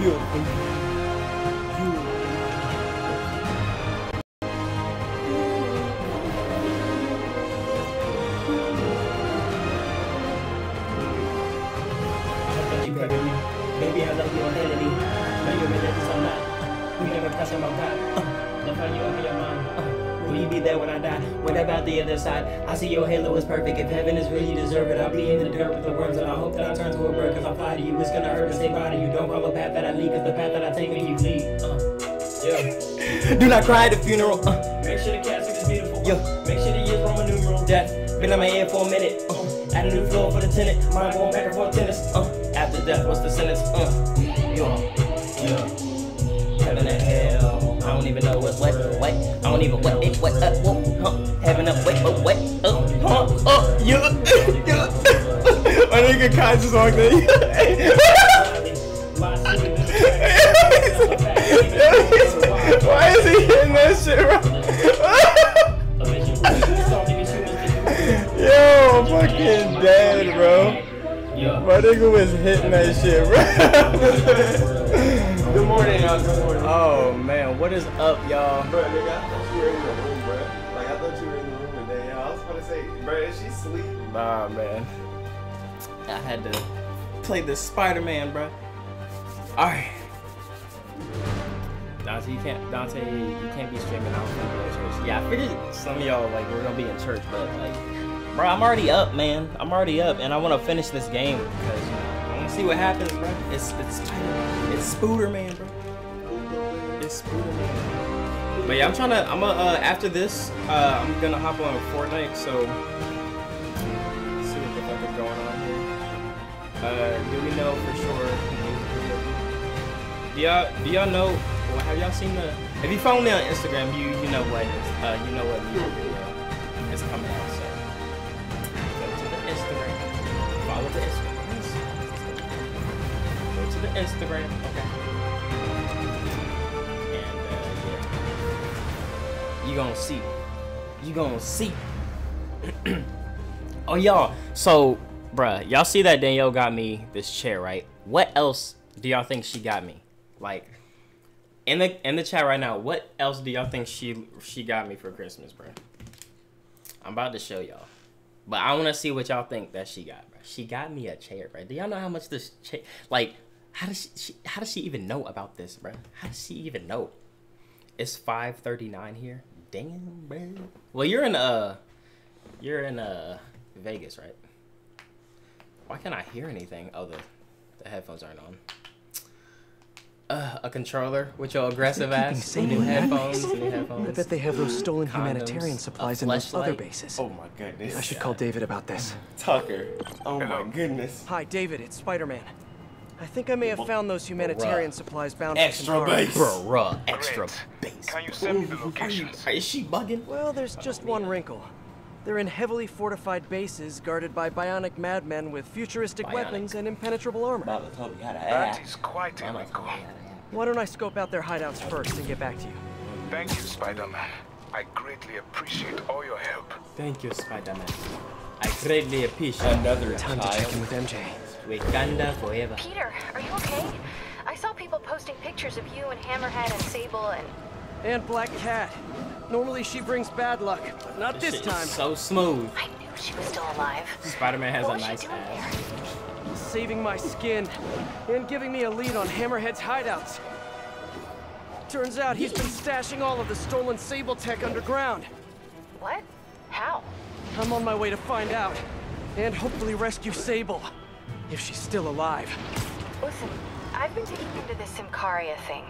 You. You. you baby I love your identity. Know you're ready. We never touch my God. Love you your. Uh, Will you be there when I die? What about the other side? I see your halo is perfect. If heaven is real, you deserve it. I'll be in the dirt with the worms, and I hope that I turn to a bird. Cause I fly to you. It's gonna hurt to say bye to you. Don't follow the path that I lead, cause the path that I take make you bleed. Uh, yeah. Do not cry at the funeral. Uh, Make sure the casket is beautiful. Yo. Make sure the years Roman numeral. death. Been on my head for a minute. Uh, add a new floor for the tenant. Mind going back and forth tennis. Uh, after death, what's the sentence? Uh, yo, yeah. Heaven and hell. I don't even know what's what, what. I don't even what, it, what, uh, what, huh. Heaven up, wait, oh, what, nigga Kai just walked in. Why is he hitting that shit, bro? Yo, I'm fucking dead, bro. My nigga was hitting that shit, bro. Good morning, y'all. Good morning. oh man, what is up, y'all? Bro, nigga, I thought you were in the room, bro. Like, I thought you were in the room today. yo. I was about to say, bro, is she sleep? Nah, man. I had to play this Spider-Man, bro. All right. Dante, you can't. Dante, you can't be streaming out the church. Yeah, I figured some of y'all like we're gonna be in church, but like, bro, I'm already up, man. I'm already up, and I want to finish this game because you know, I want to see what happens, bro. It's it's Spider-Man. It's Spooderman, bro. It's Spooderman. But yeah, I'm trying to. I'm gonna uh, after this, uh, I'm gonna hop on Fortnite. So Do y'all do y'all know? Well, have y'all seen the? If you follow me on Instagram, you you know what uh you know what music video is coming out. So go to the Instagram, follow the Instagram. Go to the Instagram. Okay. And uh, yeah, you gonna see. You gonna see. Oh y'all, so bruh, y'all see that Danielle got me this chair, right? What else do y'all think she got me? Like in the in the chat right now, what else do y'all think she she got me for Christmas, bruh? I'm about to show y'all. But I wanna see what y'all think that she got, bruh. She got me a chair, bruh. Do y'all know how much this chair like how does she, she how does she even know about this, bruh? How does she even know? It's 5:39 here. Damn, bruh. Well, you're in uh you're in uh Vegas, right? Why can't I hear anything? Oh, the the headphones aren't on. Uh, a controller with your aggressive ass. sane New in that headphones. base? New I bet they have those stolen Condoms, humanitarian supplies in those other bases. Oh my goodness. I should call David about this. Tucker. Oh my goodness. Hi, David. It's Spider-Man. I think I may have found those humanitarian Bruh. supplies bound for Extra some base. Bro, extra Great. base. Can you send me the locations? Is she bugging? Well, there's just one wrinkle. They're in heavily fortified bases guarded by bionic madmen with futuristic Bionic. weapons and impenetrable armor. Baba told me how to act. is quite a Mama wrinkle. told me how to act. Why don't I scope out their hideouts first and get back to you? Thank you, Spider-Man. I greatly appreciate all your help. Thank you, Spider-Man. I greatly appreciate Another Time to check in with MJ. Wakanda forever. Peter, are you okay? I saw people posting pictures of you and Hammerhead and Sable and And Black Cat. Normally she brings bad luck, but not this shit is time. so smooth. I knew she was still alive. Spider-Man has what a nice she ass. here? saving my skin and giving me a lead on Hammerhead's hideouts. Turns out he's been stashing all of the stolen Sable tech underground. What? How? I'm on my way to find out and hopefully rescue Sable if she's still alive. Listen, I've been digging into this Symkaria thing.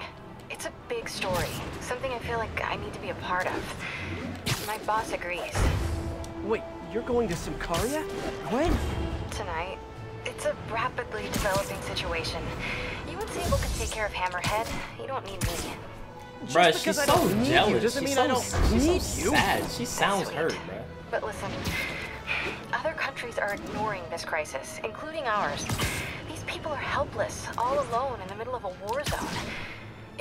It's a big story, something I feel like I need to be a part of. My boss agrees. Wait, you're going to Symkaria? When? Tonight, it's a rapidly developing situation. You and Sable can take care of Hammerhead. You don't need me. Bruh, because she's so don't need you jealous. doesn't she's mean I so, don't she's need so you. sad. She sounds hurt, bruh. But listen, other countries are ignoring this crisis, including ours. These people are helpless, all alone in the middle of a war zone.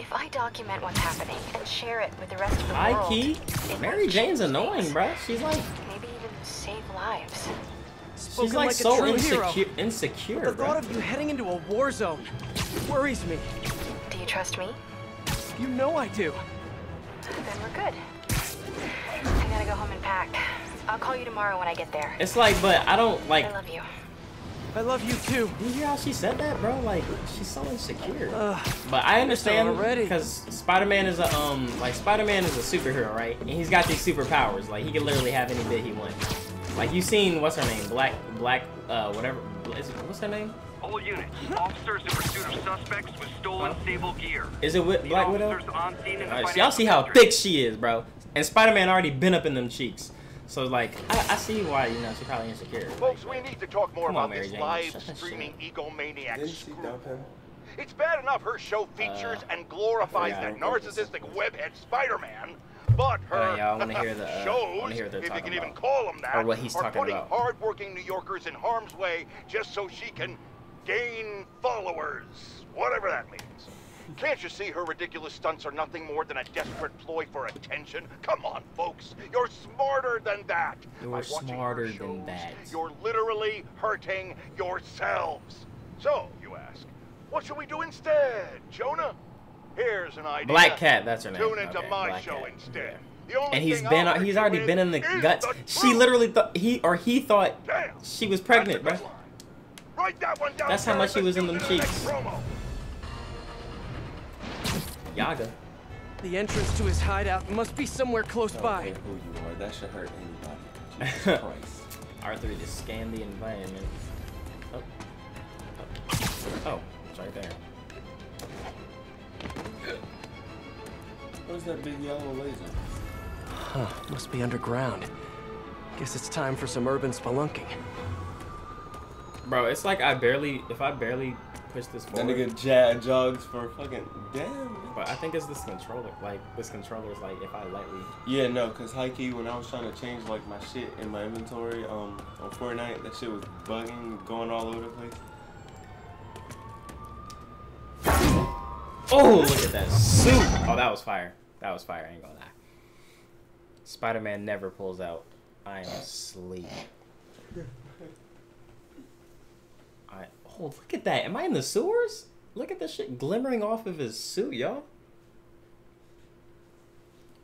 If I document what's happening and share it with the rest of the High world, key, Mary Jane's annoying, things. bruh. She's like, Maybe even save lives. she's Spoken like, so true hero. insecure, insecure, The thought bruh. of you heading into a war zone worries me. Do you trust me? You know I do. Then we're good. I gotta go home and pack. I'll call you tomorrow when I get there. It's like, but I don't like. I love you. I love you too. Did you hear how she said that, bro? Like, she's so insecure. Ugh. But I understand already. because Spider-Man is a um like Spider-Man is a superhero, right? And he's got these superpowers. Like he can literally have any bit he wants. Like you seen what's her name? Black Black uh whatever. Is it, what's her name? All units, officers in pursuit of suspects with stolen Sable gear. Is it with Black Widow? officers on scene in the Alright, y'all see how thick she is, bro. And Spider-Man already been up in them cheeks. So like, I, I see why you know she's probably insecure. Folks, we need to talk more Come on, about Mary this Jane, live streaming egomaniac Didn't she screw. dump him? It's bad enough her show features Uh, and glorifies I that forgot. narcissistic webhead Spider-Man, but her Alright, y'all, I wanna hear the, uh, I shows, wanna hear what they're if you talking can even call them that, Or what he's are talking putting about. hardworking New Yorkers in harm's way just so she can gain followers, whatever that means. Can't you see her ridiculous stunts are nothing more than a desperate ploy for attention? Come on, folks. You're smarter than that. You're By watching her smarter than that. You're literally hurting yourselves. So, you ask, what should we do instead, Jonah? Here's an idea. Black Cat, that's her name. Tune into Okay, my Black show Cat. instead. Yeah. And he's been, I'll he's already been in the guts. the She literally thought he or he thought Damn. she was pregnant, bro. Write that one down. That's how much he was in them cheeks. Next promo. Yaga. The entrance to his hideout must be somewhere close I don't by. care who you are. That should hurt anybody. Jesus Christ. Arthur just scan the environment. Oh. Oh, oh it's right there. Where's that big yellow laser? Huh, must be underground. Guess it's time for some urban spelunking. Bro, it's like I barely, if I barely push this That forward. nigga ja- jogs for fucking damn. But I think it's this controller. Like, this controller is like, if I lightly. Yeah, no, cause high key when I was trying to change like my shit in my inventory um on Fortnite, that shit was bugging, going all over the place. Oh, look at that suit. Oh, that was fire. That was fire. I ain't gonna lie. Spider Man never pulls out. I am asleep. I oh look at that. Am I in the sewers? Look at this shit glimmering off of his suit, y'all.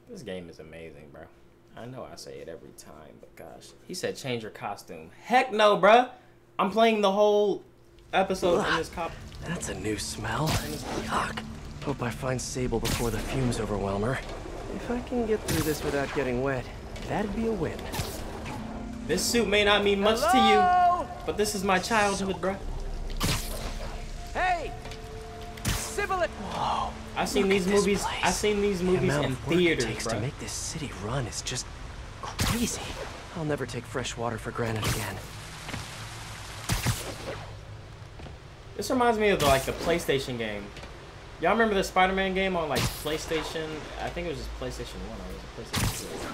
This game is amazing, bro. I know I say it every time, but gosh. He said change your costume. Heck no, bruh. I'm playing the whole episode in this cop. That's a new smell. Yuck. Hope I find Sable before the fumes overwhelm her. If I can get through this without getting wet, that'd be a win. This suit may not mean much to you, but this is my childhood, bruh. Civility! Whoa. I've seen these movies. place. I've seen these The movies amount in of work it theaters, takes to make this city run is just crazy. I'll never take fresh water for granted again. This reminds me of the, like the PlayStation game. Y'all remember the Spider-Man game on like PlayStation? I think it was just PlayStation One or was it PlayStation Two?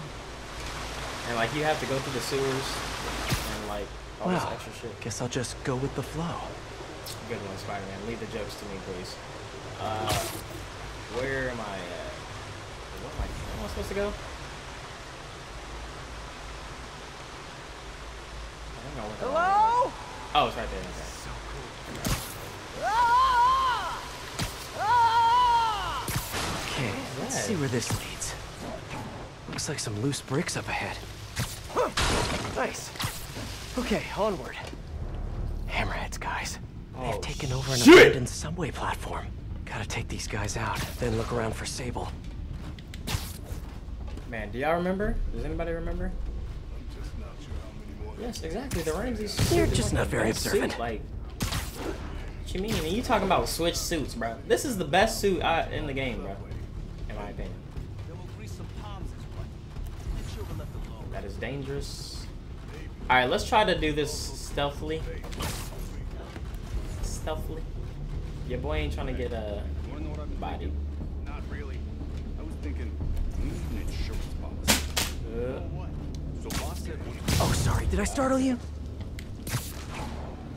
And like you have to go through the sewers and like all Wow. this extra shit. Guess I'll just go with the flow. Good one, Spider-Man. Leave the jokes to me, please. Uh, where am I at? What am I, where am I supposed to go? I don't know what Hello? Oh, it's right there. Okay. Okay, let's see where this leads. Looks like some loose bricks up ahead. Huh. Nice. Okay, onward. Hammerheads, guys. They've Oh, taken over an shit! abandoned subway platform. Gotta take these guys out, then look around for Sable. Man, do y'all remember? Does anybody remember? Yes, exactly. The Ramses. suit You're just not very observant. Suit. Like, what you mean? And you talking about switch suits, bro? This is the best suit I, in the game, bro. In my opinion. That is dangerous. All right, let's try to do this stealthily. Stealthily. Your boy ain't trying to get a uh, body. Not really. I was thinking, an insurance policy. Uh, So boss said one Oh, sorry, did I startle you?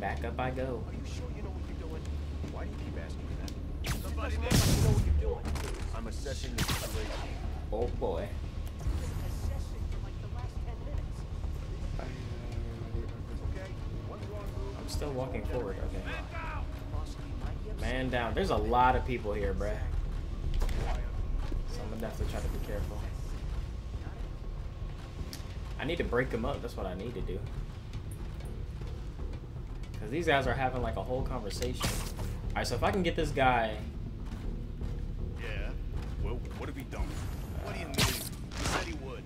back up I go. Why do you keep asking me that? Somebody there must know what you're doing. I'm assessing the situation. Oh boy. I'm still walking forward. Okay. Man down. There's a lot of people here, bruh. So I'm gonna definitely try to be careful. I need to break them up. That's what I need to do. Because these guys are having like a whole conversation. Alright, so if I can get this guy. Yeah. Well, what have you done? What do you mean? You said he would.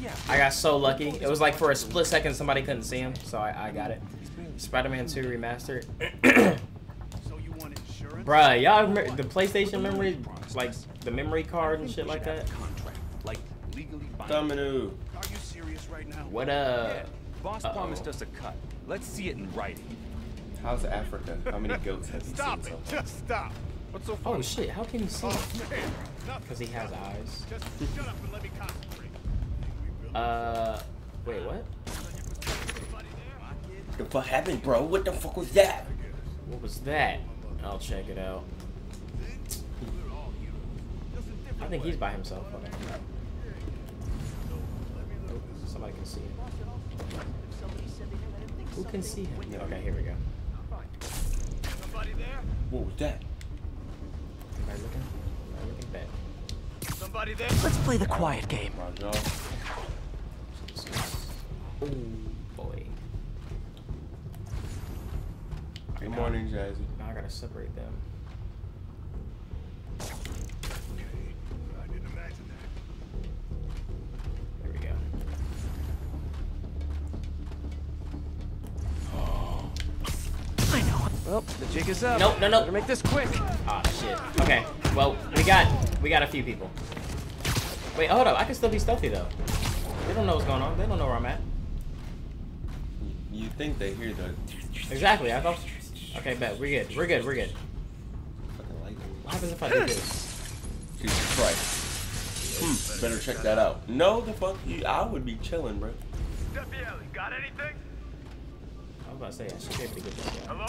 Yeah. I got so lucky. It was like for a split second somebody couldn't see him, so I, I got it. Spider-Man 2 remastered. So you want insurance? Bruh, y'all remember the PlayStation memory, like the memory card and shit like that? Contract, like legally binding. Domino. Are you serious right now? What uh? Yeah. Boss Uh-oh. promised us a cut. Let's see it in writing. How's Africa? How many goats have you Stop seen it! so far? Just stop. What's so funny? Oh shit! How can you see? Oh. Because he has eyes. Just shut up and let me concentrate. Uh, wait, what? The fuck happened, bro? What the fuck was that? What was that? I'll check it out. I think he's by himself. Hold on. Oh, somebody can see him. Who can see him? Okay, here we go. Somebody there? What was that? Anybody looking? Anybody looking back? Somebody there? Let's play the quiet game. My. Oh boy. Good morning, Jazzy. Now I gotta separate them. I didn't imagine that. There we go. I know. Well, the jig is up. Nope, no, no. Better make this quick. Ah shit. Okay. Well, we got we got a few people. Wait, hold up. I can still be stealthy though. They don't know what's going on. They don't know where I'm at. You think they hear the Exactly. I thought. Okay, bet. We're good. We're good. We're good. What happens if I do this? Jesus Christ. Hmm, better check that out. No, the fuck you. I would be chilling, bro. Stepielli, got anything? I was about to say I should be able to get this guy. Hello?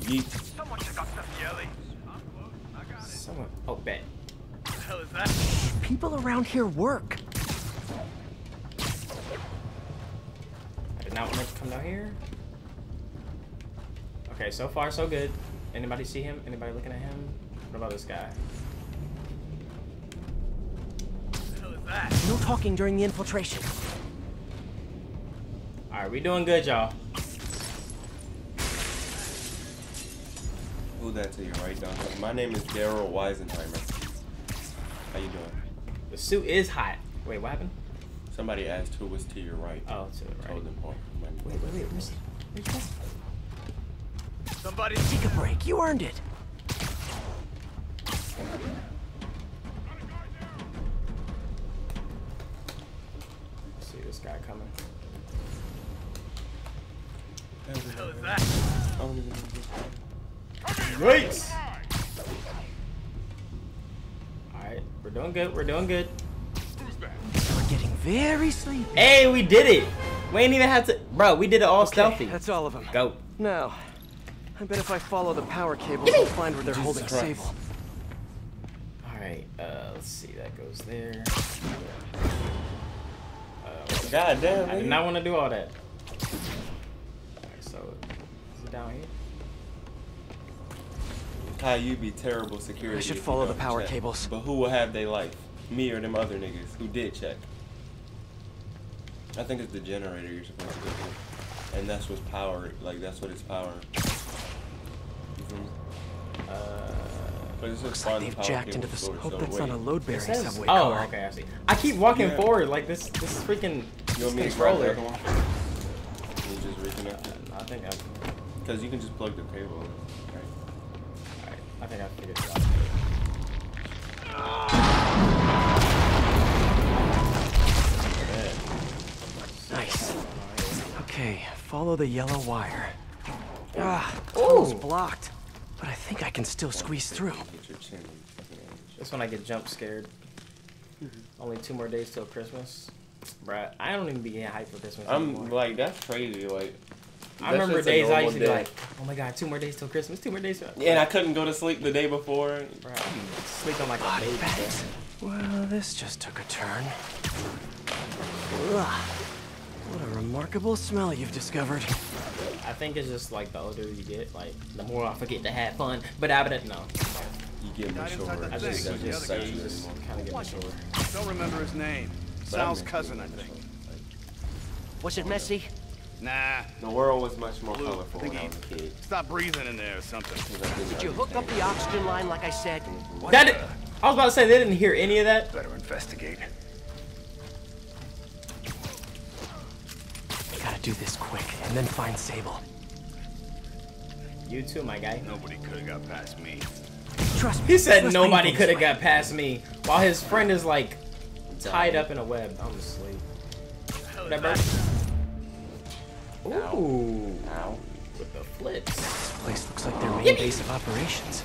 Yeet. Someone check out Stepielli. Someone. Oh, bet. What the hell is that? People around here work. I did not want to come down here. Okay, so far so good. Anybody see him? Anybody looking at him? What about this guy? What the hell is that? No talking during the infiltration. All right, we doing good, y'all. Who that to your right, Dante? My name is Daryl Weisenheimer. How you doing? The suit is hot. Wait, what happened? Somebody asked who was to your right. Oh, to the right. Told them, oh, Wait, wait, wait. Where's, where's this? Somebody Take a break. You earned it. see this guy coming. What the hell is that? I don't even know. Wait! Alright, we're doing good. We're doing good. We're getting very sleepy. Hey, we did it! We ain't even have to. Bro, we did it all stealthy. That's all of them. Go. Now, I bet if I follow the power cables, I'll find where they're holding Christ. Sable. Alright, uh, let's see. That goes there. God damn, I did not want to do all that. Alright, so, is it down here? How you'd be terrible security. I should follow the power check. cables. But who will have their life? Me or them other niggas who did check? I think it's the generator you're supposed to go to. And that's what's power, like that's what it's powering. Looks like they've jacked into the. source, Hope that's wait. on a load-bearing says. subway Oh, car. okay, I see. I keep walking Yeah. forward like this. This is freaking. You want me to grab the other one? You just reconnect it? I think I. Because you can just plug the cable in. Right. Alright, I think I figured it out. Nice. Okay, follow the yellow wire. Ah, tunnel's blocked. But I think I can still squeeze through. Get your chin. in fucking edge. This one I get jump scared. Mm-hmm. Only two more days till Christmas. Bruh, I don't even be getting hyped for Christmas I'm anymore. like, that's crazy. Like, I remember days I used to be day. like, oh my god, two more days till Christmas, two more days till... Yeah, and I couldn't go to sleep the day before. Bruh, I sleep on like a Body baby. bags. Well, this just took a turn. Ugh. What a remarkable smell you've discovered. I think it's just like the older you get, like the more I forget to have fun. But I but no, You get Died mature. inside that I just, thing. That you just, just you you just kind of get mature. Don't remember his name. But Sal's cousin, I think. Was it messy? Nah. The world was much more Blue, colorful when I thingy. was a kid. Stop breathing in there or something. 'cause I didn't you hook up the oxygen line like I said? That I was about to say they didn't hear any of that. Better investigate. Gotta do this quick and then find Sable. You too, my guy. Nobody could have got past me. Trust me. He said let's nobody could have got past me, while his friend is like tied up in a web. I'm asleep. Whatever. Ooh, Ow. with the flips. This place looks like their main base of operations.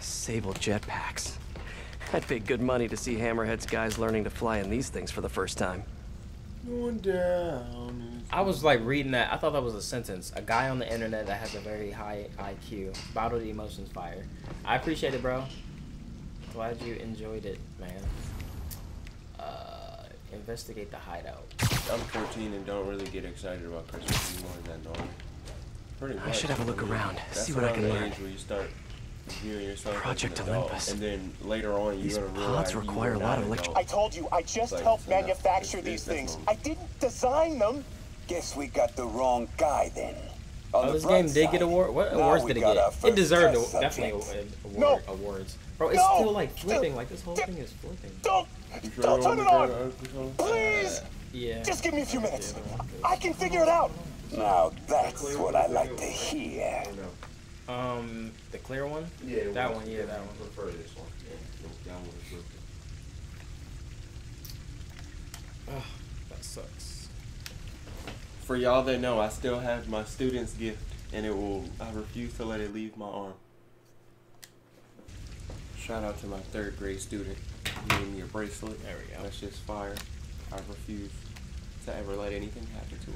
Sable jetpacks. I'd pay good money to see Hammerhead's guys learning to fly in these things for the first time. Going down. I was like reading that. I thought that was a sentence. A guy on the internet that has a very high IQ. Bottled emotions fire. I appreciate it, bro. Glad you enjoyed it, man. Uh, investigate the hideout. I'm 14 and don't really get excited about Christmas anymore. than normal? Pretty I should have a look around, That's see what I around can the learn. age where you start viewing yourself Project as an adult, Olympus. and then later on These you're gonna pods realize you require a lot of an electri- adult. I told you, I just Like, helped manufacture these things. that's I didn't design them. Guess we got the wrong guy then. On Oh, the this game did side, get award. What awards did it got our get? It deserved a, definitely subject. a- No. awards. Bro, it's No. still like flipping. Like this whole thing is flipping. Don't, don't turn it on. to turn it Please, Yeah. just give me a few minutes. I can figure it out. Now that's what I like to hear. Um, the clear one. Yeah, that one. Yeah, that one. prefer this one. Yeah, that one is good. Ugh, that sucks. For y'all that know, I still have my student's gift, and it will. I refuse to let it leave my arm. Shout out to my third grade student. He gave me a bracelet. There we go. That's just fire. I refuse to ever let anything happen to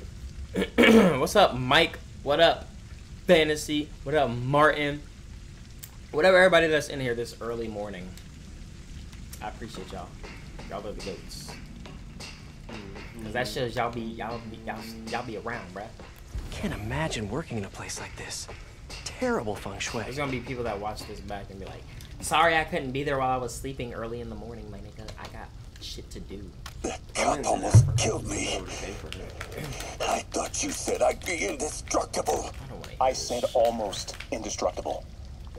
it. What's up, Mike? What up, Fantasy? What up, Martin? Whatever, everybody that's in here this early morning. I appreciate y'all. Y'all are the goats. Cause that shows y'all be y'all be y'all, y'all be around, bruh. Can't imagine working in a place like this. Terrible feng shui. There's gonna be people that watch this back and be like, "Sorry, I couldn't be there while I was sleeping early in the morning, my nigga. I got shit to do." Cop almost killed me. I thought you said I'd be indestructible. I don't wanna I hear said almost indestructible.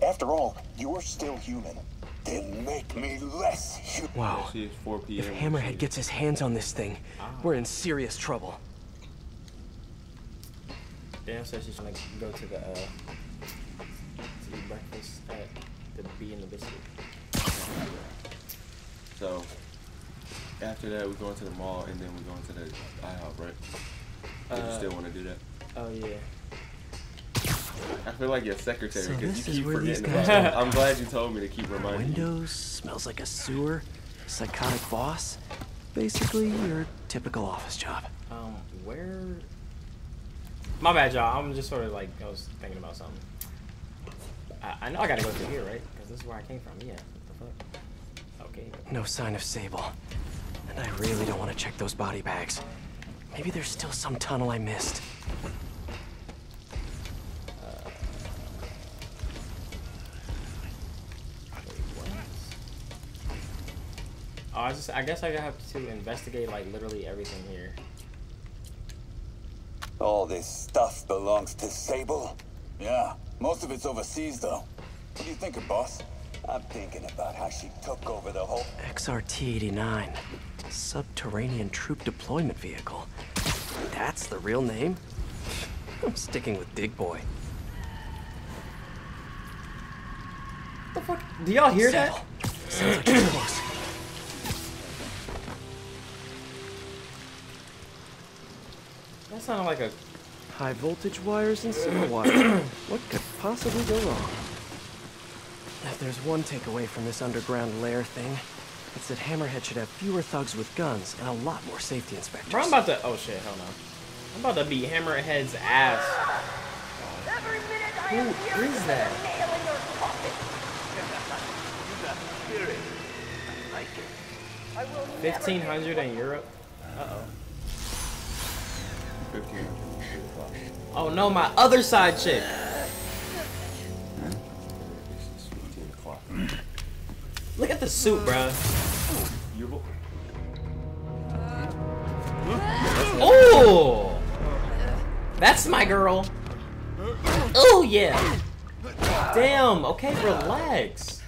After all, you're still human. Then make me less human. Wow. See, it's 4 p.m. If Hammerhead gets his hands on this thing, we're in serious trouble. Dan says she's gonna go to the uh, to eat breakfast at the Bee and the Biscuit. So after that, we're going to the mall, and then we're going to the IHOP, right? If you Uh, still want to do that. Oh yeah. I feel like your secretary So because this you is keep where these forgetting about guys it. I'm glad you told me to keep reminding you. Windows, smells like a sewer, psychotic boss. Basically, your typical office job. Um, where? My bad, y'all. I'm just sort of like I was thinking about something. I, I know I gotta go through here, right? Because this is where I came from. Yeah. What the fuck? Okay. No sign of Sable. And I really don't want to check those body bags. Maybe there's still some tunnel I missed. Oh, I just I guess I have to investigate like literally everything here. All this stuff belongs to Sable? Yeah, most of it's overseas though. What do you thinking, boss? I'm thinking about how she took over the whole... XRT-89. Subterranean Troop Deployment Vehicle. That's the real name? I'm sticking with Dig Boy. What the fuck? Do y'all hear that? Sounds like close. That sounded like a. High voltage wires and center wire. what could possibly go wrong? If there's one takeaway from this underground lair thing, it's that Hammerhead should have fewer thugs with guns and a lot more safety inspectors. Bro, I'm about to. Oh shit! Hell no. I'm about to beat Hammerhead's ass. Who is that? Fifteen hundred in Europe. Uh oh. 15. Oh no, my other side chick. It's 15 o'clock. Look at the suit, bo- Oh, that's my girl. Oh yeah. Damn. Okay, relax.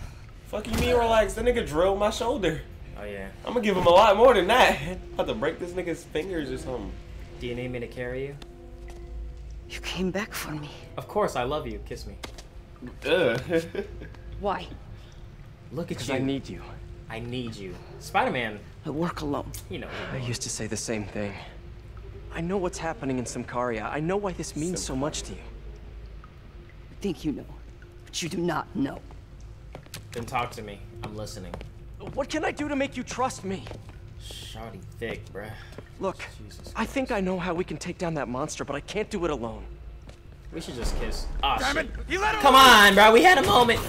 Fuck you mean relax? That nigga drilled my shoulder. Oh yeah. I'm gonna give him a lot more than that. i About to break this nigga's fingers or something. Do you need me to carry you? You came back for me. Of course, I love you. Kiss me. Ugh. Why? Look at you. I need you. I need you. Spider-Man. I work alone. You know. I used to say the same thing. I know what's happening in Symkaria. I know why this means so much to you. I think you know, but you do not know. Then talk to me. I'm listening. What can I do to make you trust me? Shawty thick, bruh. Look, Jesus I think I know how we can take down that monster, but I can't do it alone. We should just kiss. Ah, shit. You let him Come on, bro. We had a moment.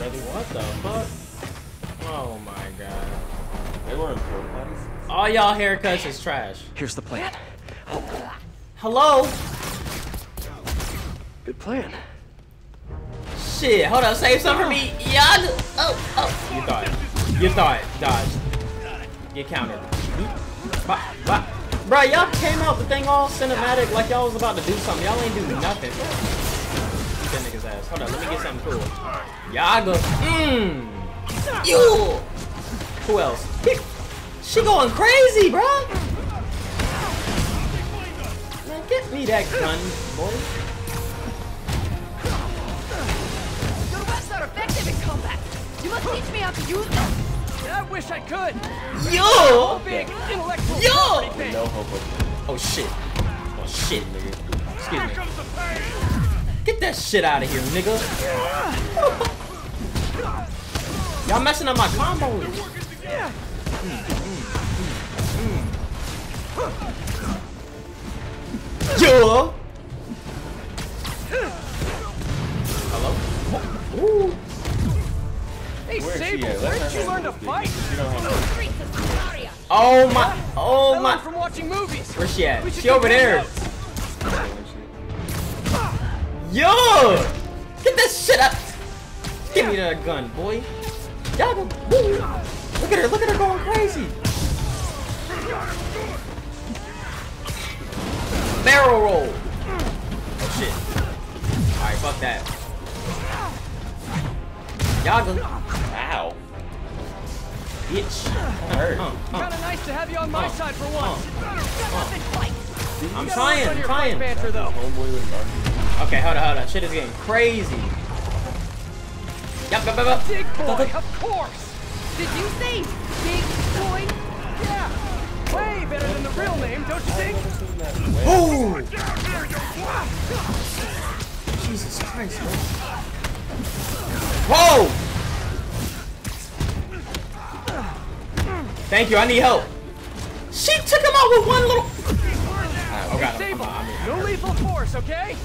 Ready? What the fuck? Oh my god. They were in porta potties. All y'all haircuts is trash. Here's the plan. Hello? Good plan. Shit, hold on, Save some for me. Yeah. Oh, oh. You thought. You thought. Dodge. Get countered. Bro, y'all came out the thing all cinematic like y'all was about to do something. Y'all ain't do nothing. Beat that nigga's ass. Hold on, let me get something cool. Yaga. Mmm. You. Who else? She going crazy, bro. Man, get me that gun, boy. Your weapons are effective in combat. You must teach me how to use them. I wish I could. Yo! Big Yo! No hope of Oh shit. Oh shit. nigga. Excuse me. Get that shit out of here, nigga. Y'all messing up my combos. Yo! Hello? Ooh. Hey, Where's she Sable, where her did you learn to fight? nigga. She don't have Oh my. Oh I my. learned from watching movies. Where's she at? She over there. Yo! Get that shit up! Give me that gun, boy. Y'all go. Look at her, look at her going crazy. Barrel roll. Oh shit. Alright, fuck that. Y'all go. Ow. Bitch. Hurt. Uh, uh. Kinda nice to have you on my Uh, side for once. I'm trying, I'm trying. banter, though. Homeboy with Marky. Okay, hold on, hold on. Shit is getting crazy. Yup, yup, yup, yup. Big boy, of course. Did you say big boy? Yeah. Way better than the real name, don't you think? Oh! Jesus Christ, bro. Whoa! Thank you, I need help. She took him out with one little. Oh, got him. Sable, I'm- I'm- no lethal force, okay?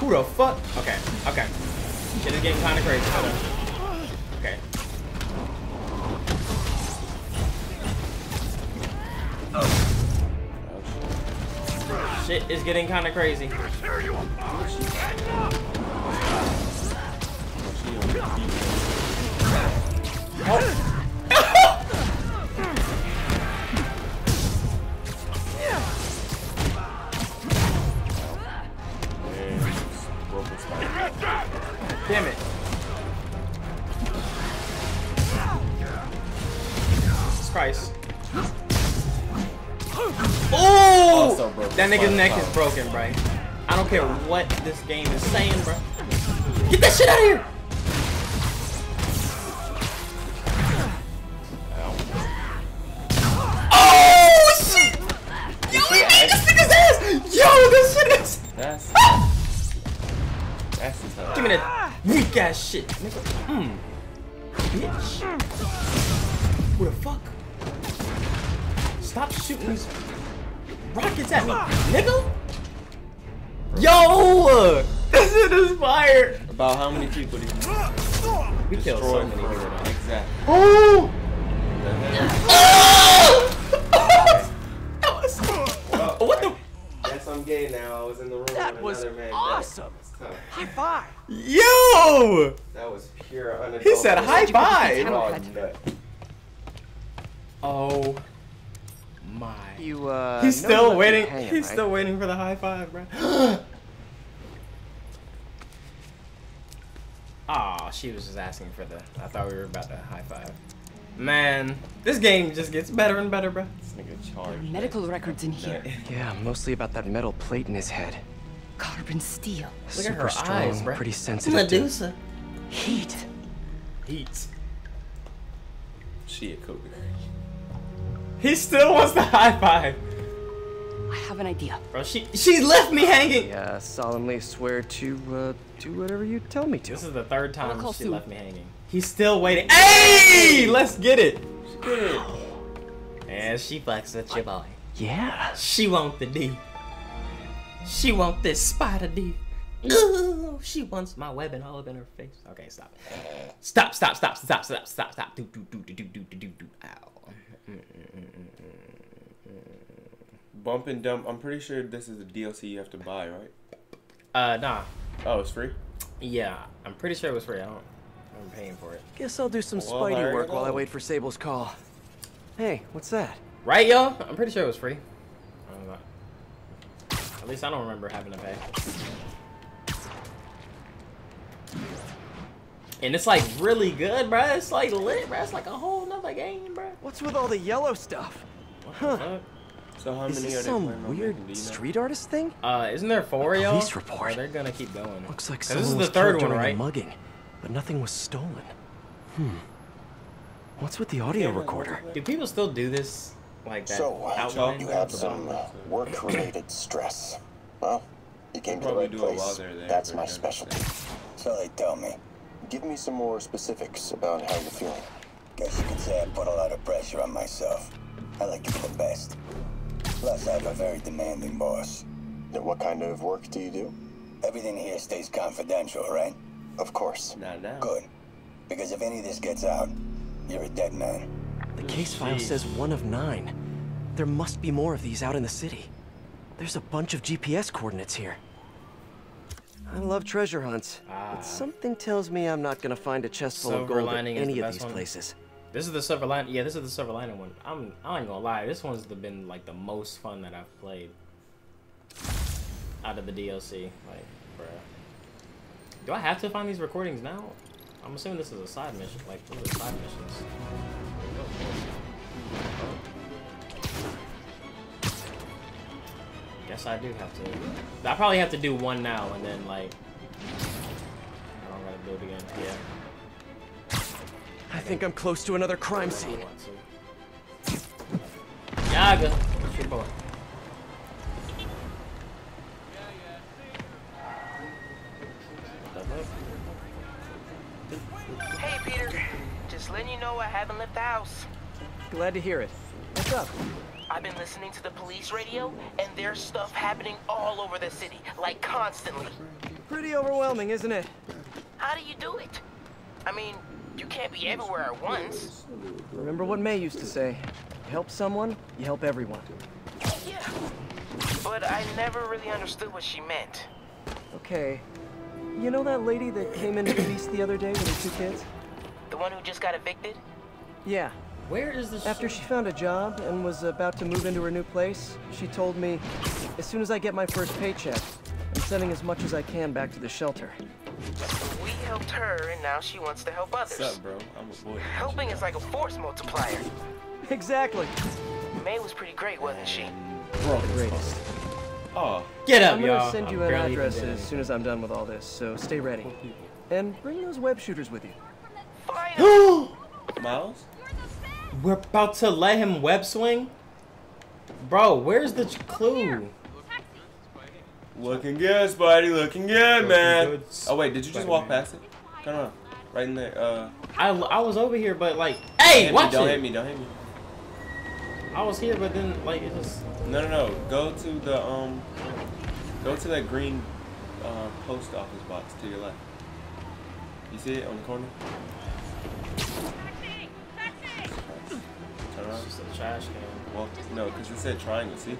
Who the fuck? Okay, okay. Shit is getting kind of crazy. Shit is getting kind of crazy. Spine. Damn it. Jesus Christ. Also broken That nigga's spine. neck is broken, bro. I don't care what this game is saying, bro. Get that shit out of here! Oh shit! Yo, we beat this nigga's ass! Yo, this shit is. That's that's the. Give me that weak ass shit, nigga. Mm. Bitch. Who the fuck? Stop shooting these rockets at me, nigga? Yo! This is fire! About how many people did you We killed so many people. Exactly. Oh! that was what the? Yes, I'm gay now. I was in the room that with another man. That was awesome. High five. Yo! That was pure unadulterated. He said high five. Oh my. You, uh. He's still you waiting. hang He's right? still waiting for the high five, bro. Aw, she was just asking for the. I thought we were about to high five. Man, this game just gets better and better, bro. This nigga charged. Medical records in here. Yeah, mostly about that metal plate in his head. Carbon steel. Look at Super her strong, eyes, bro. pretty sensitive. Medusa. Heat. Heat. She a cougar. He still wants the high five. I have an idea. Bro, she she left me hanging. Yeah, solemnly swear to uh, do whatever you tell me to. This is the third time she soon. left me hanging. He's still waiting. Hey, let's get it. Let's get it. And she flexes, with your boy. Yeah. She wants the D. She wants this spider D. Ooh, she wants my webbing all up in her face. Okay, stop. Stop, stop, stop, stop, stop, stop, stop. Do, do, do, do, do, do, do, do. Ow. Bump and dump. I'm pretty sure this is a DLC you have to buy, right? Uh, nah. Oh, it's free. Yeah, I'm pretty sure it was free. I don't. I'm paying for it. Guess I'll do some Well, Spidey you work while I wait for Sable's call. Hey, what's that? Right, y'all? I'm pretty sure it was free. I don't know. At least I don't remember having to pay. And it's like really good, bruh. It's like lit, bruh. It's like a whole nother game, bruh. What's with all the yellow stuff? What Huh. The fuck? So how Is many this are some weird making, do you know? street artist thing? Uh, isn't there four, A y'all? police report. Or they're gonna keep going. Looks like someone this is was the third one, during right? a mugging, but nothing was stolen. Hmm. What's with the audio recorder? Do people still do this? Like that So, outline? you have some uh, work-related stress. Well, you came to the right do place. they're there, That's my specialty. So they tell me. Give me some more specifics about how you're feeling. Guess you could say I put a lot of pressure on myself. I like to be the best. Plus, I have a very demanding boss. Then what kind of work do you do? Everything here stays confidential, right? Of course. Not now. Good. Because if any of this gets out, you're a dead man. The case file says one of nine. There must be more of these out in the city. There's a bunch of GPS coordinates here. I love treasure hunts, Ah. but something tells me I'm not gonna find a chest full of gold at any of these one. places. This is the silver line. Yeah, this is the silver lining one. I'm. I ain't gonna lie. This one's the, been like the most fun that I've played out of the DLC. Like, bruh. Do I have to find these recordings now? I'm assuming this is a side mission. Like, those are the side missions. Guess I do have to. I probably have to do one now and then like. I don't gotta do it again. Yeah. I think I'm close to another crime scene. Yaga. What's? Hey, Peter. Just letting you know I haven't left the house. Glad to hear it. What's up? I've been listening to the police radio, and there's stuff happening all over the city, like constantly. Pretty overwhelming, isn't it? How do you do it? I mean, you can't be everywhere at once. Remember what May used to say. You help someone, you help everyone. Yeah. But I never really understood what she meant. Okay. You know that lady that came into the beast the other day with her two kids? The one who just got evicted? Yeah. Where is this? After she found a job and was about to move into her new place, she told me, as soon as I get my first paycheck, I'm sending as much as I can back to the shelter. We helped her, and now she wants to help others. What's up, bro? I'm a boy. Helping is like a force multiplier. Exactly. May was pretty great, wasn't she? The greatest. Oh. Get up, I'm gonna y'all. send I'm you an address as soon as I'm done with all this, so stay ready. And bring those web shooters with you. Miles? We're about to let him web swing? Bro, where's the ch- clue? Looking good, Spidey. Looking good, Looking man. good, oh wait, did you just walk past it? Turn around. Right in there. Uh. I, I was over here, but like, hey, watch me, Don't it. hit me. Don't hit me. I was here, but then like it just. No, no, no. Go to the um. Go to that green uh, post office box to your left. You see it on the corner? Turn around. It's just a trash can. Walk. No, because it said triangle. See?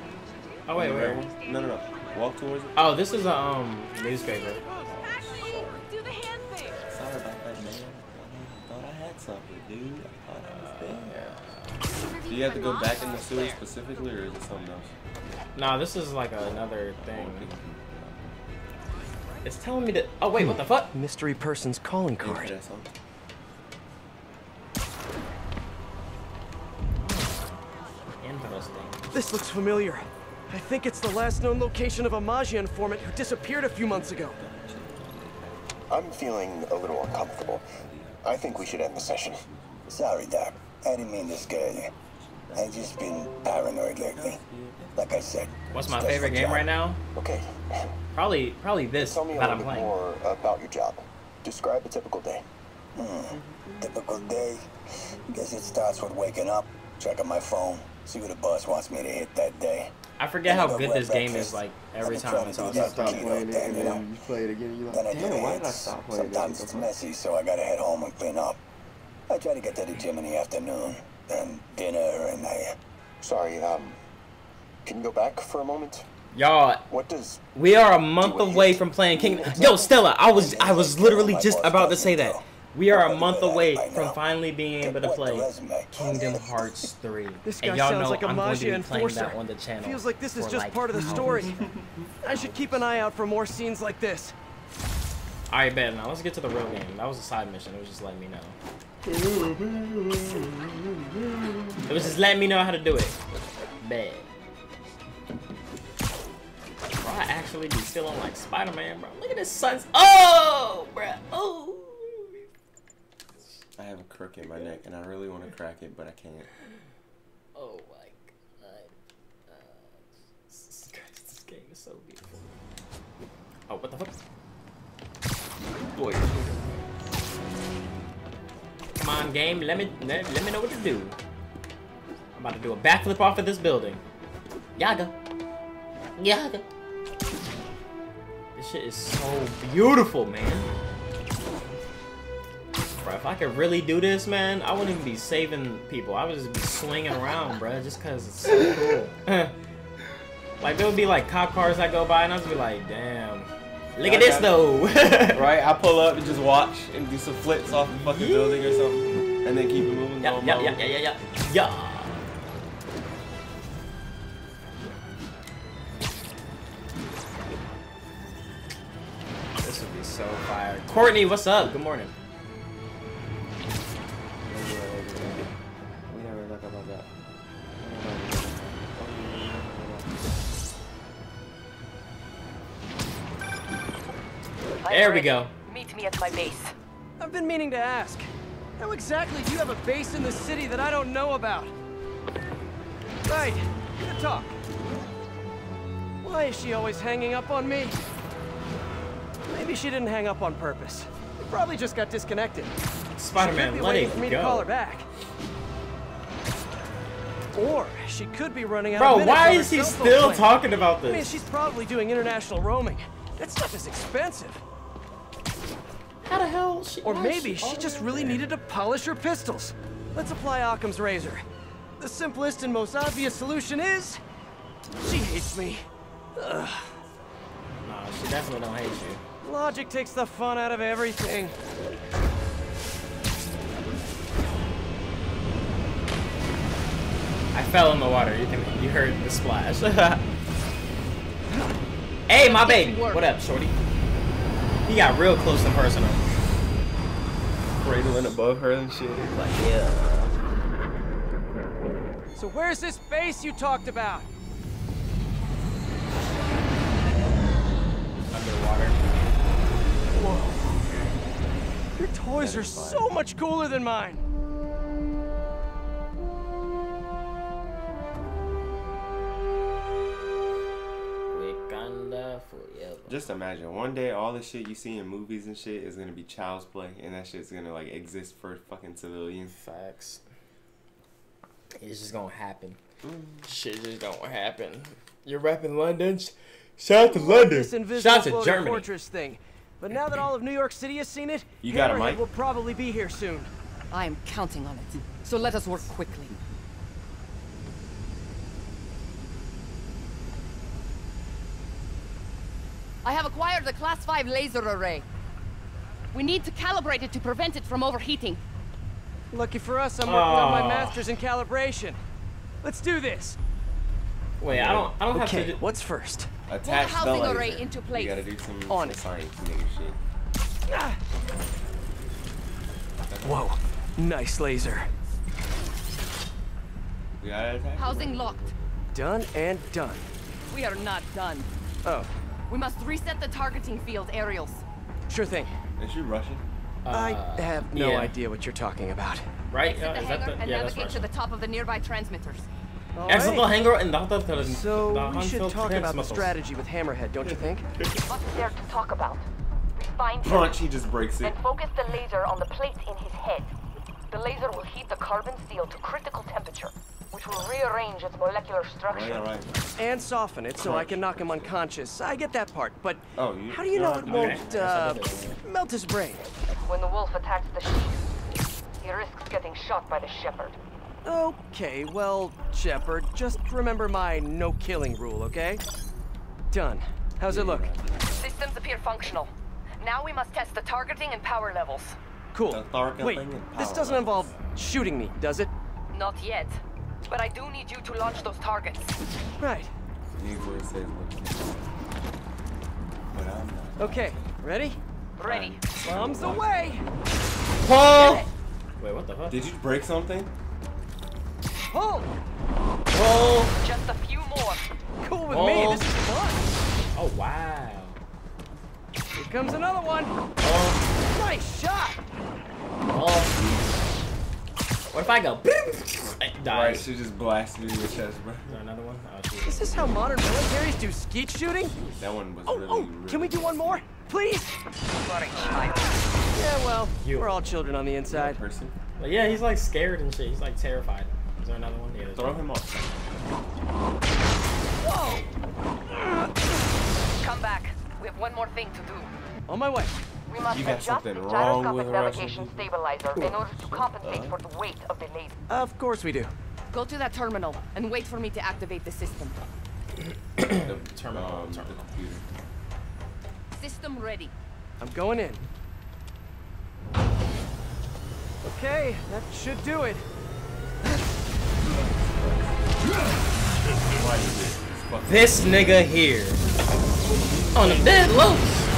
Oh wait, On the where? red one? No, no, no walk towards it? Oh, this is a um, newspaper. Sorry about that, man. I thought I had something, dude. I thought I was there. Do you have to go back in the sewer specifically, or is it something else? Nah, this is like another thing. It's telling me that. Oh wait, what the fuck? Mystery person's calling card. Interesting. This looks familiar. I think it's the last known location of a Maggia informant who disappeared a few months ago. I'm feeling a little uncomfortable. I think we should end the session. Sorry, Doc. I didn't mean to scare you. I've just been paranoid lately. Like I said. What's my favorite game job. right now? Okay. Probably, probably this Tell me a little bit playing. more about your job. Describe a typical day. Hmm. Typical day. Guess it starts with waking up, checking my phone, see what the boss wants me to hit that day. I forget how good this game is. Like every time trying it's to do on. that Stop playing it, and you know? then you play it again. You Then I like, do damn, why did I hits. stop playing Sometimes it's messy, so I gotta head home and clean up. I try to get to the gym in the afternoon, then dinner, and I. Sorry, um, can you go back for a moment? Y'all, What does we are a month away from playing King. Yo, Stella, I was, I was literally just about to say that. We are a month away from finally being able to play Kingdom Hearts 3. This guy And y'all sounds know like a I'm going to be playing that on the channel. Feels like this is just like, part of the story. I should keep an eye out for more scenes like this. Alright, bet. Now let's get to the real game. That was a side mission. It was just letting me know. It was just letting me know how to do it. Bad. Bro, I actually be feeling like Spider-Man, bro. Look at this sun's. Oh, bro. Oh. I have a crook in my neck, and I really want to crack it, but I can't. Oh my god. Uh, Jesus this game is so beautiful. Oh, what the fuck? Boy. Come on, game. Let me let, let me know what to do. I'm about to do a backflip off of this building. Yaga. Yaga. This shit is so beautiful, man. Bro, if I could really do this, man, I wouldn't even be saving people. I would just be swinging around, bro, just because it's so cool. like, there would be, like, cop cars that go by, and I'd just be like, damn. Look at this, though. right? I pull up and just watch and do some flips off the fucking building or something, and then keep it moving. Yeah, yeah, yeah, yeah, yeah, yeah. Yeah. This would be so fire. Courtney, what's up? Good morning. There we go. Meet me at my base. I've been meaning to ask. How exactly do you have a base in the city that I don't know about? Right, good talk. Why is she always hanging up on me? Maybe she didn't hang up on purpose. We probably just got disconnected. Spider-Man, she could be let waiting it for me go. to call her back. Or she could be running out Bro, of minutes why on her is he still plan. talking about this? I mean, she's probably doing international roaming. That stuff is expensive. How the hell? She, Or maybe she already just really there? needed to polish her pistols. Let's apply Occam's razor. The simplest and most obvious solution is... She hates me. Ugh. Nah, she definitely don't hate you. Logic takes the fun out of everything. I fell in the water. You can you heard the splash. hey, my baby. What up, shorty? He got real close and personal. Cradling above her and shit. Like, yeah. So where's this base you talked about? Underwater. Whoa. Your toys are so much cooler than mine. Just imagine one day all the shit you see in movies and shit is gonna be child's play, and that shit's gonna like exist for fucking civilians. Facts. It's just gonna happen. Mm. Shit just gonna happen. You're rapping London. Shout out to London. This Shout invisible out to Germany. fortress thing. But now that all of New York City has seen it, You got a Hammerhead mic? will probably be here soon. I am counting on it. So let us work quickly. I have acquired a Class 5 laser array. We need to calibrate it to prevent it from overheating. Lucky for us, I'm working on my ah. master's in calibration. Let's do this. Wait, I don't. I don't have to. Do, what's first? Attach the housing laser. array into place. You gotta do some, On some it. science nigga shit. Whoa, nice laser. You gotta attach. Housing locked. Done and done. We are not done. Oh, We must reset the targeting field aerials. sure thing. Is she Russian? I Uh, have no yeah. idea what you're talking about. right? Exit Uh, the is that hangar the? and Yeah, that's navigate to right. the top of the nearby transmitters. All Exit right. the hangar and the the So the we should Hanfield talk about the transmittals. strategy with Hammerhead, don't you think? What's there to talk about? Find him Punch, he just breaks it. and focus the laser on the plates in his head. The laser will heat the carbon steel to critical temperature, which will rearrange its molecular structure. Right, right. And soften it so I can knock him unconscious. I get that part, but Oh, you. how do you know it okay. won't uh, melt his brain? When the wolf attacks the sheep, he risks getting shot by the shepherd. Okay, well, Shepard, just remember my no killing rule, okay? Done. How's it look? Systems appear functional. Now we must test the targeting and power levels. Cool. The Wait, thing and this doesn't levels. involve shooting me, does it? Not yet. But I do need you to launch those targets. Right. These where it says look. But I'm not. Okay, ready? Ready. Bombs away! Pull. Wait, what the fuck? Did you break something? Pull! Pull. Just a few more. Cool with Oh. me, this is fun! Oh wow. Here comes another one! Oh. Nice shot! Oh. What if I go? I die. Right, she just blasted me in the chest, bro. Is another one? Oh, shoot. Is this how modern militaries do skeet shooting? That one was Oh, really, oh, really can we do one more? Please? Sorry. Yeah, well, You. we're all children on the inside. person? But yeah, he's like scared and shit. He's like terrified. Is there another one? Yeah. Throw one. him off. Whoa! Come back. We have one more thing to do. On my way. We must You got adjust something the wrong gyroscopic with navigation Russian. stabilizer in order to compensate Uh. for the weight of the laser. Of course we do. Go to that terminal and wait for me to activate the system. The Terminal, Um, the terminal. computer. System ready. I'm going in. Okay, that should do it. Why is it? It's fucking This nigga here. On the dead loose.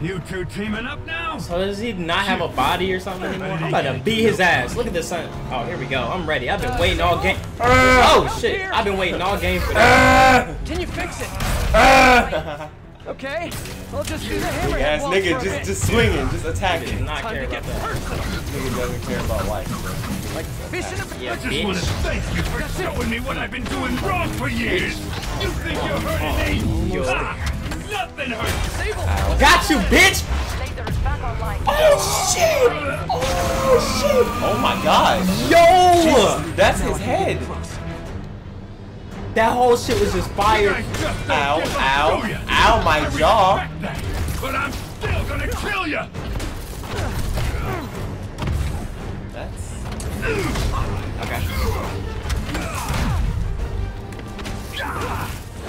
You two teaming up now? So does he not have a body or something anymore? I'm about to beat his ass. Look at this sun. Oh, here we go. I'm ready. I've been waiting all game. Uh, uh, oh shit! I've been waiting all game for uh, that. Can you fix it? Okay, I'll just do the Big hammerhead ass nigga just bit. just swinging, just Did attacking. not Time care about that. Nigga doesn't care about life, bro. Like fish in a Yeah, I just want to thank you for showing me what I've been doing wrong for years. You think you're hurting me? Yo. Ah, nothing hurts. Sable! Got you, bitch! Laser is back online. Oh shit! Oh shit! Oh my god. Yo! That's his head. That whole shit was just You fire. guys just don't Ow, ow, ow, my jaw. But I'm still gonna kill you. That's Okay.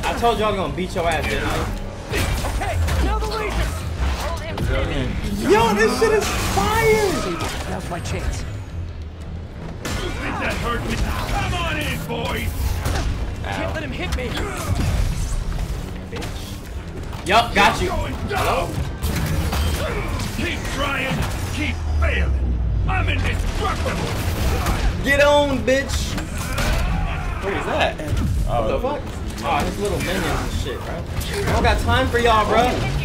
I told y'all gonna beat your ass, didn't I? Okay, now the Yo, this shit is fire! Now's my chance. Think that hurt me? Come on in, boys. Can't let him hit me. Bitch. Yup, got you. Going down. Keep trying, keep failing. I'm indestructible. Get on, bitch. what is that? What the Oh, fuck? Oh, his little minions and shit, bro. I don't got time for y'all, bro.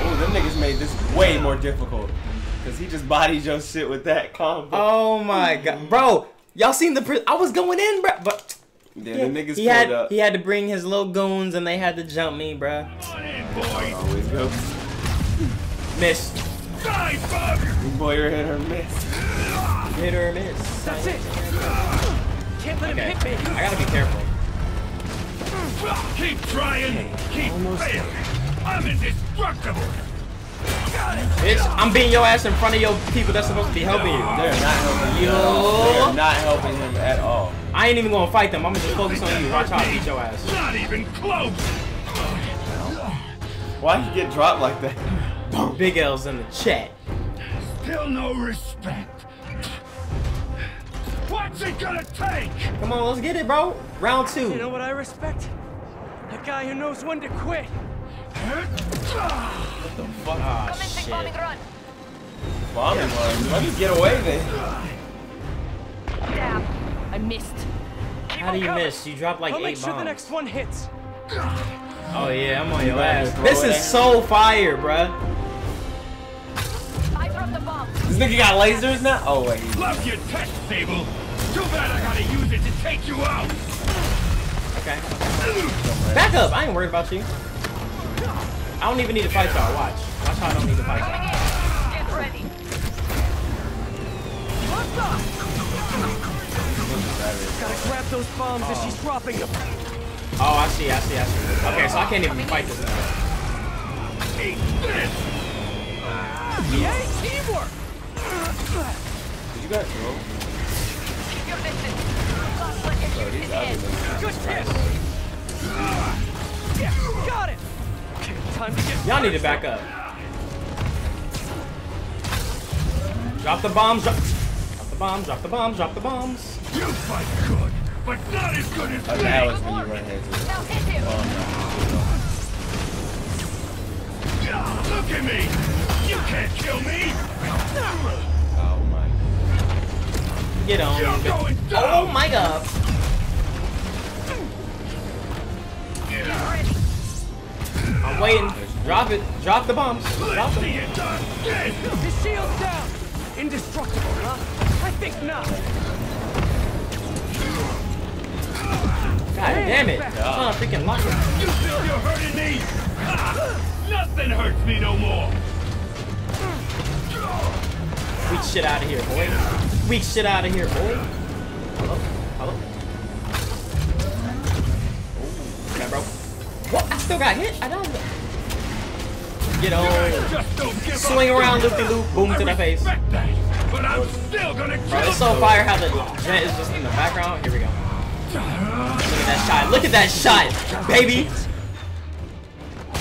Ooh, them niggas made this way more difficult. Cause he just bodied your shit with that combo. Oh my god, bro. Y'all seen the? Pri- I was going in, bro, but yeah, the niggas he pulled had up. he had to bring his little goons, and they had to jump me, bro. Come on in, boys. Always go. Missed. Die, bug. Boy, hit or miss. Hit or miss. That's it. Can't let him hit me. I gotta be careful. Keep trying, keep failing. I'm indestructible. Bitch, I'm beating your ass in front of your people that's supposed to be helping you. They're not helping you. Yo. at all. They're not helping him at all. I ain't even gonna fight them. I'm gonna just focus on you. Watch how I beat your ass. Not even close. Why he get dropped like that? Big L's in the chat. Still no respect. What's it gonna take? Come on, let's get it, bro. Round two. You know what I respect? A guy who knows when to quit. What the fuck? Ah, Come in, take shit. bombing run. Bombing one. Let me get away then. Damn, I missed. How do you miss? You dropped like I'll eight make sure bombs. the next one hits. Oh yeah, I'm on your ass. throw This is so fire, bruh. I dropped the bomb. This nigga got lasers now? Oh wait. Love your test, Sable. Too bad I gotta use it to take you out. Okay. Back up. I ain't worried about you. I don't even need to fight y'all. Watch. Watch how I don't need to fight y'all. Get ready. Gotta grab those bombs as she's dropping them. Oh, I see. I see. I see. Okay, so I can't even fight this nigga. Yay, teamwork! Did you guys roll? Keep your distance. Last one is Bro, these other niggas. Good hit! Yeah, got it! Y'all need to back up. Drop the bombs. Drop, drop the bombs. Drop the bombs. Drop the bombs. You fight good, but not as good as Oh, me. that was when you run heads with Now hit him. Oh, Look at me. You can't kill me. Oh my. Get on. You're bitch. going Oh my god. I'm waiting. Drop it. Drop the bombs. Drop Let's them. see it done. Dead. His shield's down! Indestructible, huh? I think not. God damn it. Oh, freaking lock it. You think you're hurting me? Ha! Nothing hurts me no more. Weak shit out of here, boy. Weak shit out of here, boy. Hello? Still got hit? I don't know. Get on. Just don't give Swing up. around, loopy loop, boom to the face. Respect that, but I'm still gonna kill Bro, it's so you. fire how the jet is just in the background. Here we go. Look at that shot. Look at that shot, baby.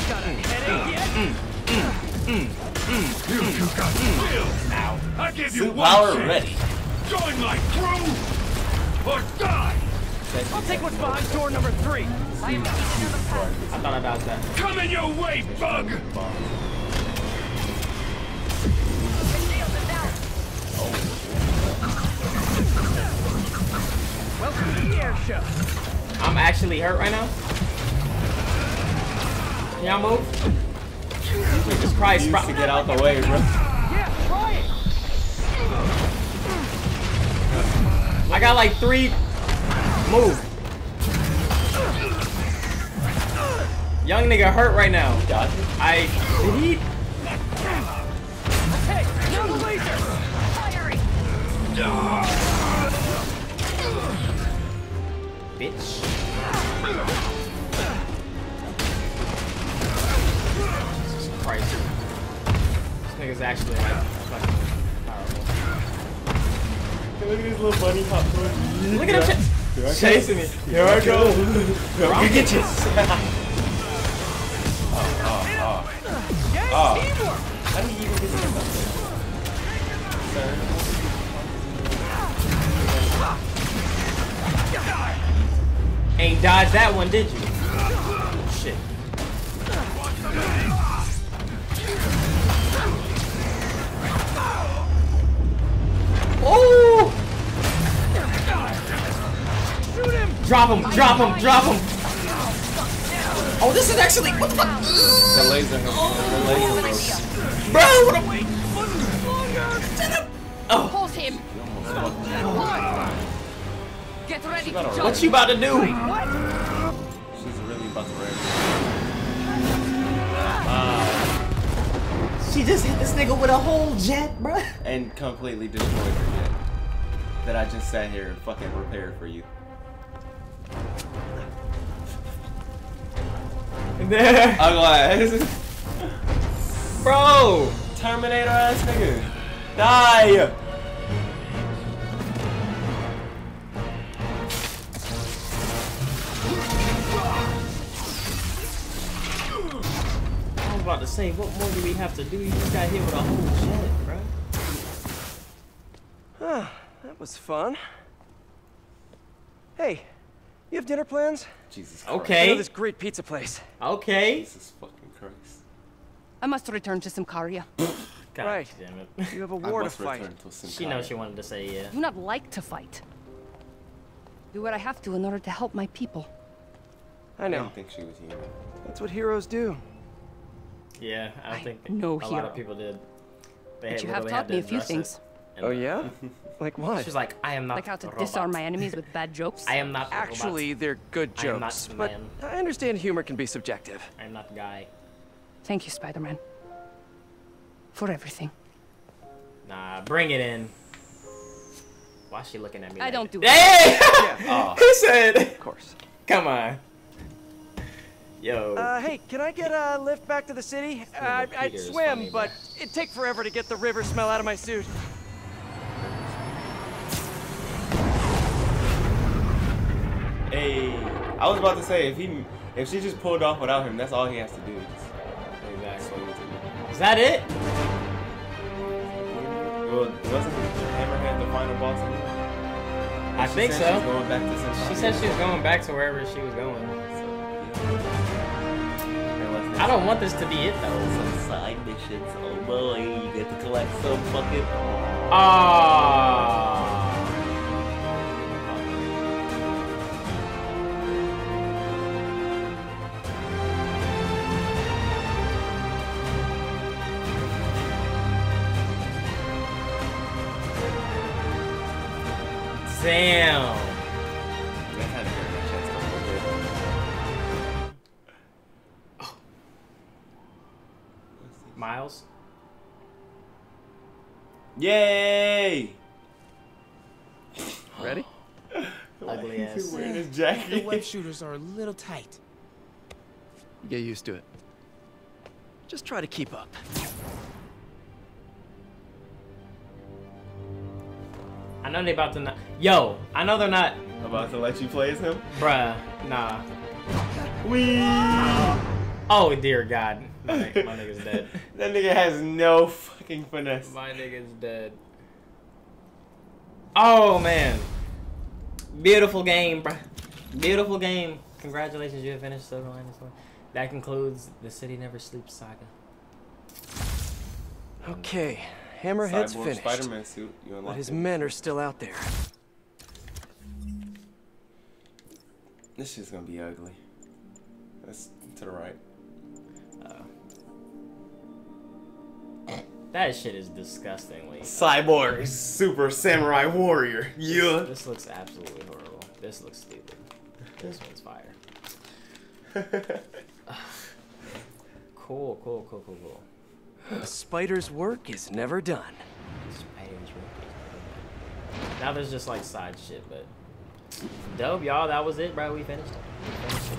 Got a headache yet? You two got skills now. I give you Suit one power chance. ready. Join my crew or die. I'll take what's behind door number three. I am keeping on the path. I thought I dodged that. Coming your way, bug. The shield is down. Welcome to the air show. I'm actually hurt right now. Can y'all move? Jesus Christ, You bro. to get out the way, bro. Yeah, try it! I got like three. Move. Young nigga hurt right now. I did he? Hey, now the laser! Firing. Bitch. Jesus Christ. This nigga's actually like fucking powerful. Look at this little bunny hop. Look at him ch- chasing me. Here I go. You get you. Yay, Ah. How do you even get this? Sir. Ain't dodged that one, did you? Shit. Oh! Shoot him! Drop him! Drop him! Drop him! Oh, this is actually what the fuck? The laser Oh, The laser Bro, what a Oh, Pulse him. Get ready to jump. what you about to do? She's really about to wreck. Ah. She just hit this nigga with a whole jet, bro. And completely destroyed her jet. That I just sat here and fucking repaired for you. There. I'm like, Bro! Terminator ass nigga. Die! I was about to say, what more do we have to do? You just got hit with a whole jet, bro. Ah, that was fun. Hey, you have dinner plans? Jesus I Okay. know this great pizza place. Okay. Jesus fucking Christ. I must return to Symkaria. God Right. damn it. You have a I war to must fight. to She knows she wanted to say yeah. I do not like to fight. Do what I have to in order to help my people. I know. I know. didn't think she was human. That's what heroes do. Yeah, I don't think no a lot hero. of people did. They But you have literally taught me a few things. it. Things. And Oh yeah? like what? She's like, I am not Like how to a robot. disarm my enemies with bad jokes. I am not a robot. Actually, they're good I am not jokes, the but man. I understand humor can be subjective. I'm not the guy. Thank you, Spider-Man. For everything. Nah, bring it in. Why is she looking at me? I like don't that? do Hey! Oh. Who said? Of course. Come on. Yo. Uh, hey, can I get a lift back to the city? Uh, I, I'd swim, funny, but it'd take forever to get the river smell out of my suit. Hey, I was about to say if he if she just pulled off without him, that's all he has to do. Exactly. swing into me. Is that it? Well, wasn't Hammerhead the final boss? I She think so. She's going back to She said she was going back to wherever she was going. So, I don't want this to be it though. Some side missions. Oh boy, you get to collect some fucking. Ah. Damn. That had to hurt my chest a little bit. Miles. Yay! Ready? Ugly He's ass. wearing his The web shooters are a little tight. Get used to it. Just try to keep up. I know they about to not. Yo, I know they're not. About to let you play as him? Bruh, nah. Wee! Oh dear God, my, my nigga's dead. That nigga has no fucking finesse. My nigga's dead. Oh man, beautiful game, bruh. Beautiful game. Congratulations, you have finished Silver Lining Story. That concludes the City Never Sleeps saga. Okay, Hammerhead's Cyborg finished. Spider-Man suit. You But his it. men are still out there. This is gonna be ugly. That's to the right. That shit is disgustingly. Cyborg Super Samurai Warrior. Yeah. This looks absolutely horrible. This looks stupid. This one's fire. cool, cool, cool, cool, cool. Spider's work is never done. Spider's work. Now there's just like side shit, but dope, y'all. That was it, bro. We finished it. We finished.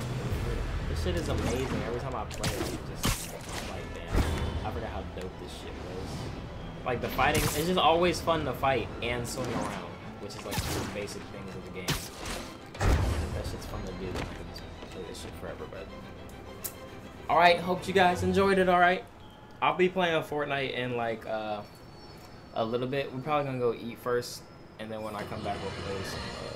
This shit is amazing. Every time I play it, I'm just like, damn. I forgot how dope this shit was. Like the fighting, it's just always fun to fight and swing around, which is like the basic things of the game. That shit's fun to do. Play this shit forever, but. Alright, hope you guys enjoyed it, alright? I'll be playing Fortnite in like uh, a little bit. We're probably gonna go eat first, and then when I come back, we'll play some. Uh,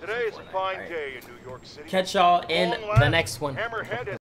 Today is a fine day in New York City. catch y'all in the next one.